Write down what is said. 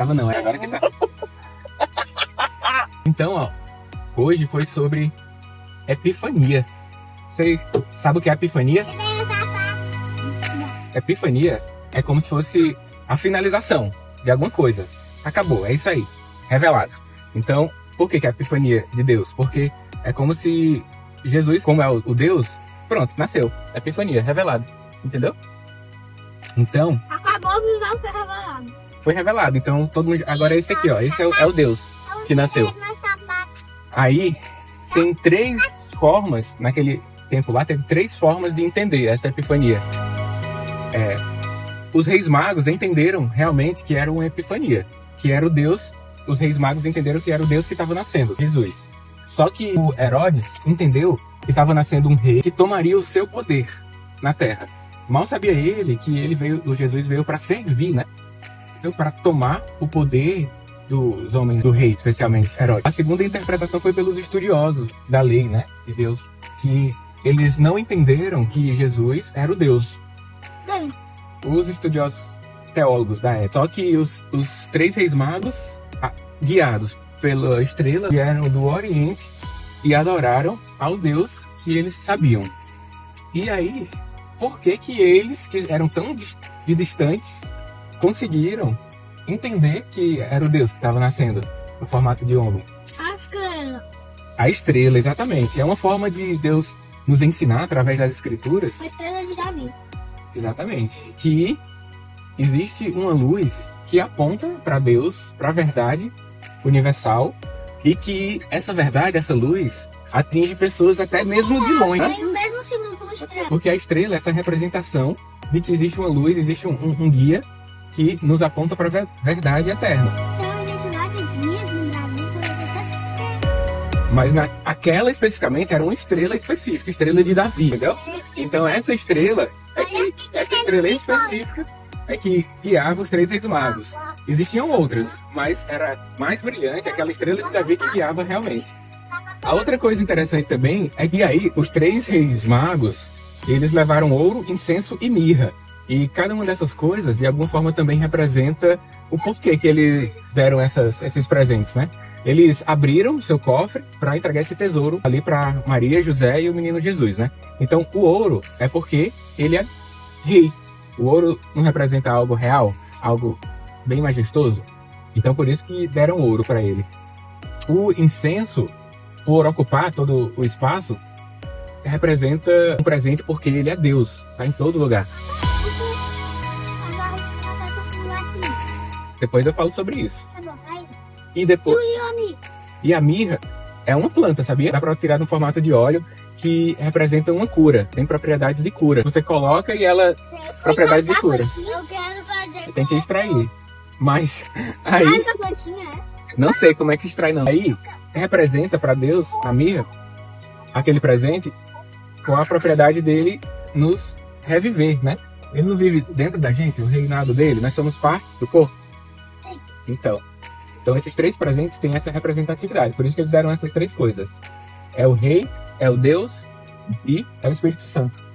Tava não, é agora que tá. Então, ó, hoje foi sobre epifania. Você sabe o que é epifania? Epifania é como se fosse a finalização de alguma coisa. Acabou, é isso aí. Revelado. Então, por que, que é a epifania de Deus? Porque é como se Jesus, como é o Deus, pronto, nasceu. Epifania, revelado. Entendeu? Então. Acabou não ser revelado. Foi revelado. Então, todo mundo. Agora é esse aqui, ó. Esse é o, é o Deus que nasceu. Aí, tem três formas, naquele tempo lá, teve três formas de entender essa epifania. É, os reis magos entenderam realmente que era uma epifania, que era o Deus. Os reis magos entenderam que era o Deus que estava nascendo, Jesus. Só que o Herodes entendeu que estava nascendo um rei que tomaria o seu poder na terra. Mal sabia ele que ele veio, o Jesus veio para servir, né? Para tomar o poder dos homens do rei, especialmente Herodes. A segunda interpretação foi pelos estudiosos da lei, né, de Deus, que eles não entenderam que Jesus era o Deus. Bem, Os estudiosos teólogos da época. Só que os, os três reis magos, guiados pela estrela, vieram do Oriente e adoraram ao Deus que eles sabiam. E aí, por que que eles, que eram tão de distantes, conseguiram entender que era o Deus que estava nascendo no formato de homem? acho que ela. A estrela, exatamente. É uma forma de Deus nos ensinar através das escrituras A estrela de Davi. Exatamente. Que existe uma luz que aponta para Deus, para a verdade universal, e que essa verdade, essa luz, atinge pessoas até mesmo de longe. Como estrela. Porque a estrela é essa representação de que existe uma luz, existe um, um- um guia que nos aponta para a verdade eterna. Você Mas na, aquela especificamente era uma estrela específica, estrela de Davi, entendeu? Então essa estrela, é que, essa estrela específica é que guiava os três reis magos. Existiam outras, mas era mais brilhante aquela estrela de Davi que guiava realmente. A outra coisa interessante também é que aí os três reis magos, eles levaram ouro, incenso e mirra. E cada uma dessas coisas, de alguma forma, também representa o porquê que eles deram essas, esses presentes, né? Eles abriram seu cofre para entregar esse tesouro ali para Maria, José e o menino Jesus, né? Então, o ouro é porque ele é rei. O ouro não representa algo real, algo bem majestoso. Então, por isso que deram ouro para ele. O incenso, por ocupar todo o espaço, representa um presente porque ele é Deus, tá em todo lugar. Depois eu falo sobre isso. Tá aí. E depois? E a mirra é uma planta, sabia? Dá para tirar no formato de óleo que representa uma cura, tem propriedades de cura. Você coloca e ela Propriedades de cura. Eu quero fazer. tem que extrair. Mas aí Faz a plantinha, é? não sei como é que extrai não. Aí representa para Deus a mirra aquele presente com a propriedade dele nos reviver, né? Ele não vive dentro da gente, o reinado dele, nós somos parte do corpo. Então, então esses três presentes têm essa representatividade, por isso que eles deram essas três coisas. É o rei, é o Deus e é o Espírito Santo.